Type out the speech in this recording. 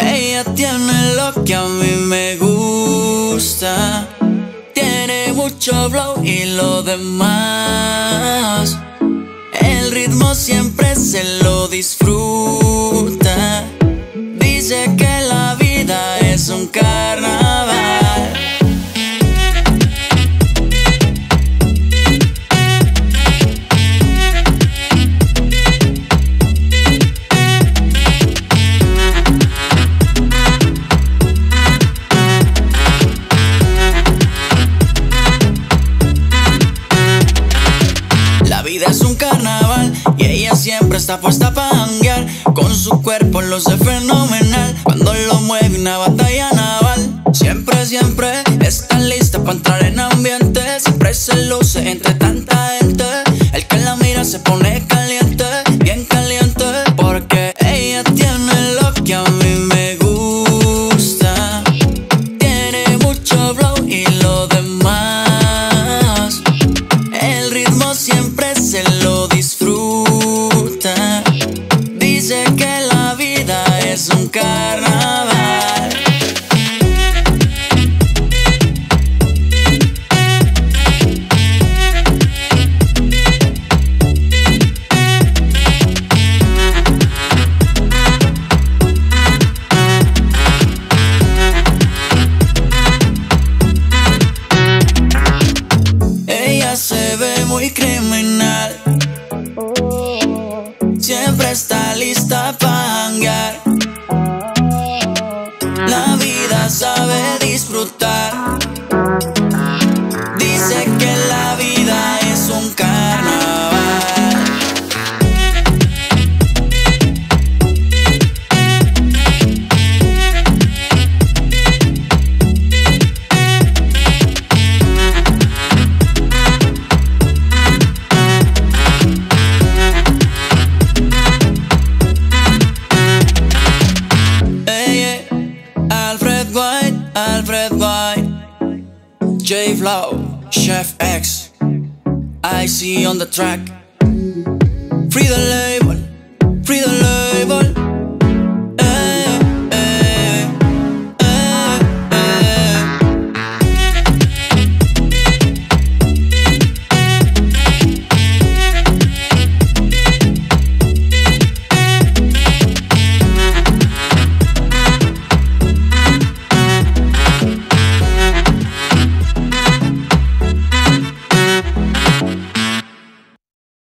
Ella tiene lo que a mí me gusta. Tiene mucho flow y lo demás. El ritmo siempre se lo está puesta para janguear. Con su cuerpo lo sé fenomenal. Cuando lo mueve una batalla naval. Siempre, siempre está lista para entrar en ambiente. Siempre se luce entre tanta criminal. Siempre está lista para hangar. La vida sabe disfrutar. J Flow, Chef X, I see on the track, Free the lay.